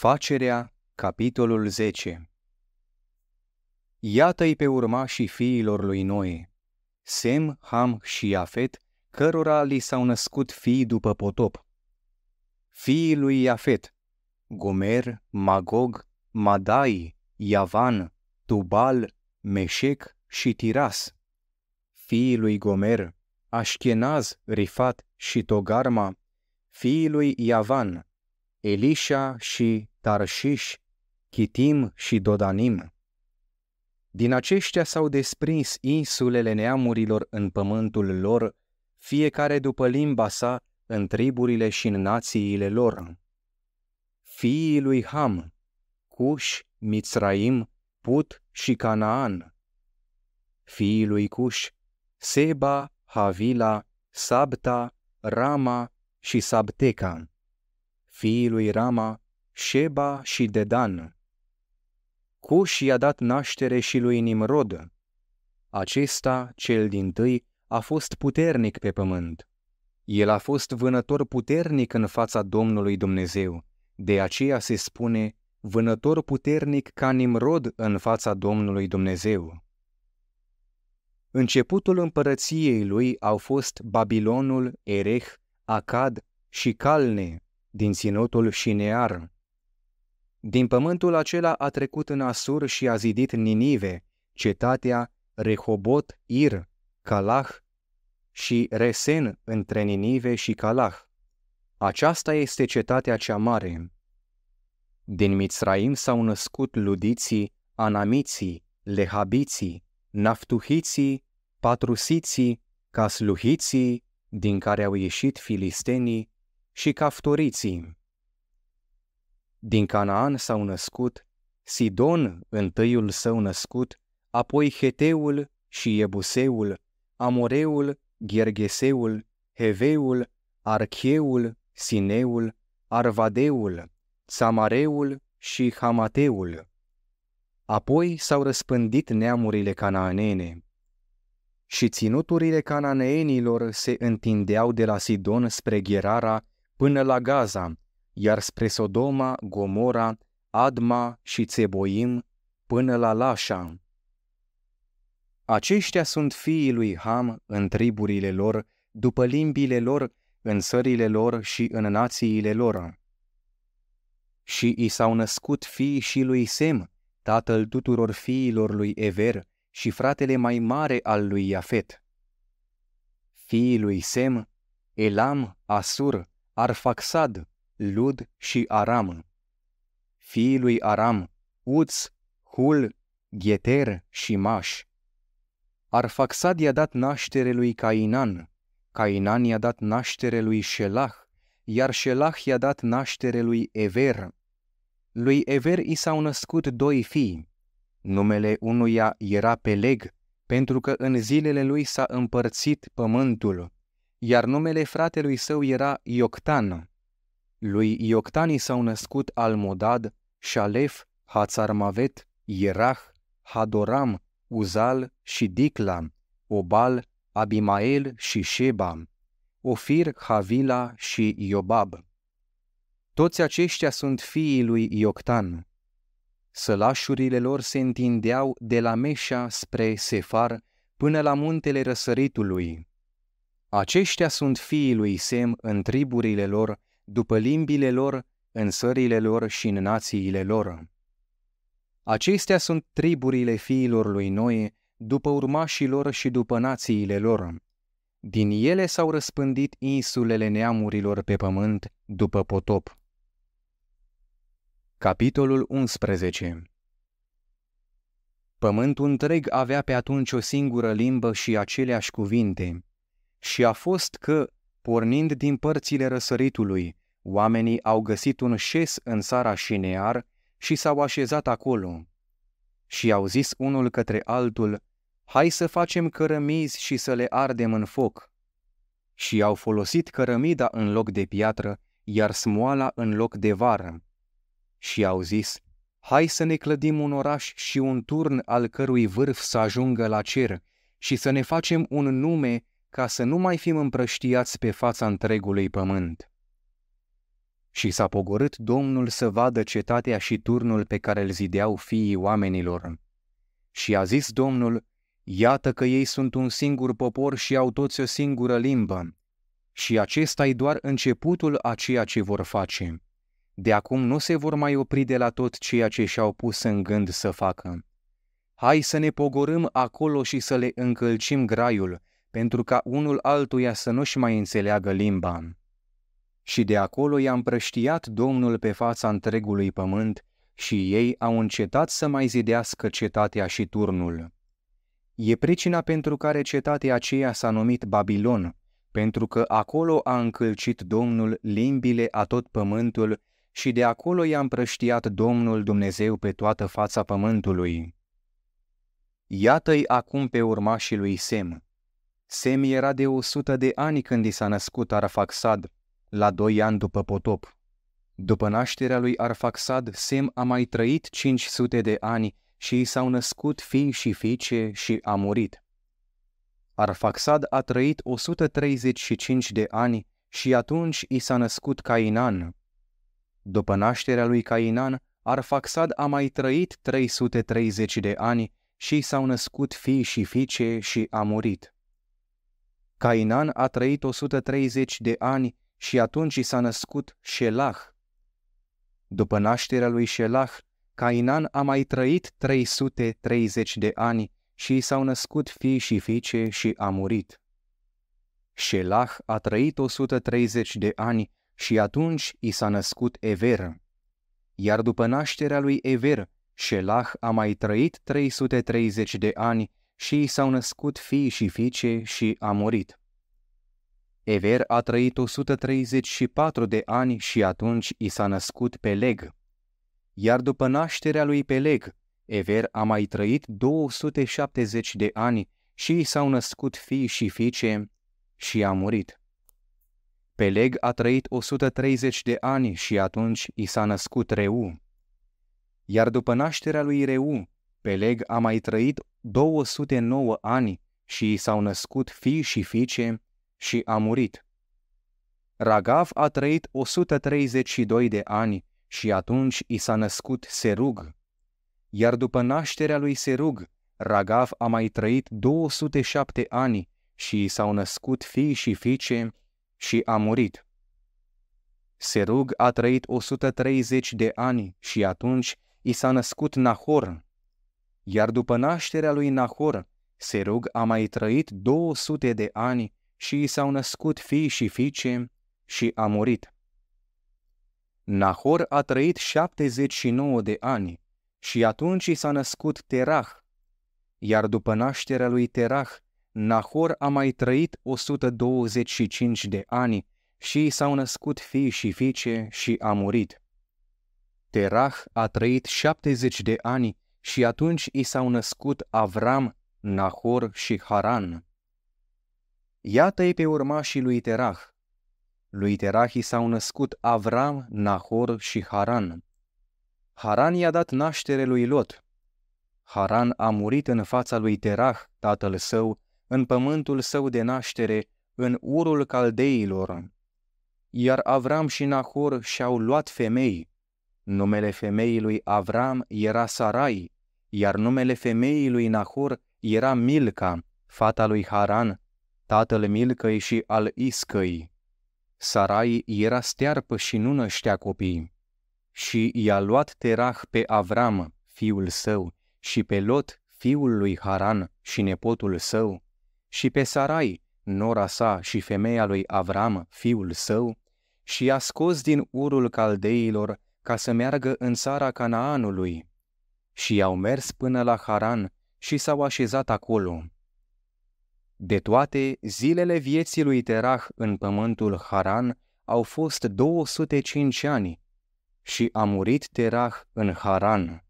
Facerea, capitolul 10 Iată-i pe urmașii fiilor lui Noe, Sem, Ham și Iafet, cărora li s-au născut fii după potop. Fiii lui Iafet, Gomer, Magog, Madai, Iavan, Tubal, Meșec și Tiras. Fiii lui Gomer, Așchenaz, Rifat și Togarma, fiii lui Iavan, Elisha și Tarșiș, Chitim și Dodanim. Din aceștia s-au desprins insulele neamurilor în pământul lor, fiecare după limba sa, în triburile și în națiile lor. Fiii lui Ham, Cuș, Mitzraim, Put și Canaan. Fiii lui Cuș, Seba, Havila, Sabta, Rama și Sabteca fiii lui Rama, Sheba și Dedan. Cuș și-a dat naștere și lui Nimrod. Acesta, cel din tâi, a fost puternic pe pământ. El a fost vânător puternic în fața Domnului Dumnezeu, de aceea se spune vânător puternic ca Nimrod în fața Domnului Dumnezeu. Începutul împărăției lui au fost Babilonul, Erech, Acad și Calne, din ținutul Șinear. Din pământul acela a trecut în Asur și a zidit Ninive, cetatea Rehobot Ir, Calah și Resen între Ninive și Calah. Aceasta este cetatea cea mare. Din Mitzraim s-au născut ludiții, anamiții, lehabiții, naftuhiții, patrusiții, casluhiții, din care au ieșit filistenii și caftoriții. Din Canaan s-au născut Sidon, întâiul său născut, apoi Heteul și Iebuseul, Amoreul, Ghergeseul, Heveul, Archeul, Sineul, Arvadeul, Samareul și Hamateul. Apoi s-au răspândit neamurile canaanene și ținuturile cananeenilor se întindeau de la Sidon spre Gherara până la Gaza, iar spre Sodoma, Gomora, Adma și Țeboim, până la Lașa. Aceștia sunt fiii lui Ham în triburile lor, după limbile lor, în țările lor și în națiile lor. Și i s-au născut fii și lui Sem, tatăl tuturor fiilor lui Ever și fratele mai mare al lui Iafet. Fiii lui Sem, Elam, Asur, Arfaxad, Lud și Aram. Fiii lui Aram, Uț, Hul, Gheter și Maș. Arfaxad i-a dat naștere lui Cainan, Cainan i-a dat naștere lui Shelah, iar Shelah i-a dat naștere lui Ever. Lui Ever i s-au născut doi fii. Numele unuia era Peleg, pentru că în zilele lui s-a împărțit pământul iar numele fratelui său era Ioctan. Lui Ioctani s-au născut Almodad, Shalef, Hațarmavet, Ierah, Hadoram, Uzal și Dicla, Obal, Abimael și Sheba, Ofir, Havila și Iobab. Toți aceștia sunt fiii lui Ioctan. Sălașurile lor se întindeau de la Meșa spre Sefar până la muntele răsăritului, aceștia sunt fiii lui Sem în triburile lor, după limbile lor, în sările lor și în națiile lor. Acestea sunt triburile fiilor lui Noe, după urmașii lor și după națiile lor. Din ele s-au răspândit insulele neamurilor pe pământ după potop. Capitolul 11 Pământul întreg avea pe atunci o singură limbă și aceleași cuvinte – și a fost că, pornind din părțile răsăritului, oamenii au găsit un șes în țara Șinear și s-au așezat acolo. Și au zis unul către altul, hai să facem cărămizi și să le ardem în foc. Și au folosit cărămida în loc de piatră, iar smoala în loc de vară. Și au zis, hai să ne clădim un oraș și un turn al cărui vârf să ajungă la cer și să ne facem un nume ca să nu mai fim împrăștiați pe fața întregului pământ. Și s-a pogorât Domnul să vadă cetatea și turnul pe care îl zideau fiii oamenilor. Și a zis Domnul, iată că ei sunt un singur popor și au toți o singură limbă. Și acesta e doar începutul a ceea ce vor face. De acum nu se vor mai opri de la tot ceea ce și-au pus în gând să facă. Hai să ne pogorâm acolo și să le încălcim graiul, pentru ca unul altuia să nu-și mai înțeleagă limba. Și de acolo i-a împrăștiat Domnul pe fața întregului pământ și ei au încetat să mai zidească cetatea și turnul. E pricina pentru care cetatea aceea s-a numit Babilon, pentru că acolo a încălcit Domnul limbile a tot pământul și de acolo i-a împrăștiat Domnul Dumnezeu pe toată fața pământului. Iată-i acum pe urmașii lui Sem. Sem era de o sută de ani când i s-a născut Arfaxad, la doi ani după potop. După nașterea lui Arfaxad, Sem a mai trăit 500 de ani și i s-au născut fii și fiice și a murit. Arfaxad a trăit 135 de ani și atunci i s-a născut Cainan. După nașterea lui Cainan, Arfaxad a mai trăit 330 de ani și s-au născut fii și fiice și a murit. Cainan a trăit 130 de ani și atunci i s-a născut Shelah. După nașterea lui Shelah, Cainan a mai trăit 330 de ani și i s-au născut fii și fiice și a murit. Shelah a trăit 130 de ani și atunci i s-a născut Ever. Iar după nașterea lui Ever, Shelah a mai trăit 330 de ani și i s-au născut fii și fiice și a murit. Ever a trăit 134 de ani și atunci i s-a născut Peleg. Iar după nașterea lui Peleg, Ever a mai trăit 270 de ani și i s-au născut fii și fiice și a murit. Peleg a trăit 130 de ani și atunci i s-a născut Reu. Iar după nașterea lui Reu, Peleg a mai trăit 209 ani și i s-au născut fii și fiice și a murit. Ragav a trăit 132 de ani și atunci i s-a născut Serug. Iar după nașterea lui Serug, Ragav a mai trăit 207 ani și i s-au născut fii și fiice și a murit. Serug a trăit 130 de ani și atunci i s-a născut Nahor. Iar după nașterea lui Nahor, Serug a mai trăit 200 de ani și i s-au născut fii și fiice și a murit. Nahor a trăit 79 de ani și atunci i s-a născut Terah. Iar după nașterea lui Terah, Nahor a mai trăit 125 de ani și i s-au născut fii și fiice și a murit. Terah a trăit 70 de ani și atunci i s-au născut Avram, Nahor și Haran. Iată-i pe urmașii lui Terah. Lui Terah i s-au născut Avram, Nahor și Haran. Haran i-a dat naștere lui Lot. Haran a murit în fața lui Terah, tatăl său, în pământul său de naștere, în urul caldeilor. Iar Avram și Nahor și-au luat femei. Numele femeii lui Avram era Sarai, iar numele femeii lui Nahor era Milca, fata lui Haran, tatăl Milcăi și al Iscăi. Sarai era stearpă și nu năștea copii. Și i-a luat Terah pe Avram, fiul său, și pe Lot, fiul lui Haran și nepotul său, și pe Sarai, nora sa și femeia lui Avram, fiul său, și i-a scos din urul caldeilor ca să meargă în țara Canaanului. Și i-au mers până la Haran și s-au așezat acolo. De toate, zilele vieții lui Terah în pământul Haran au fost 205 ani și a murit Terah în Haran.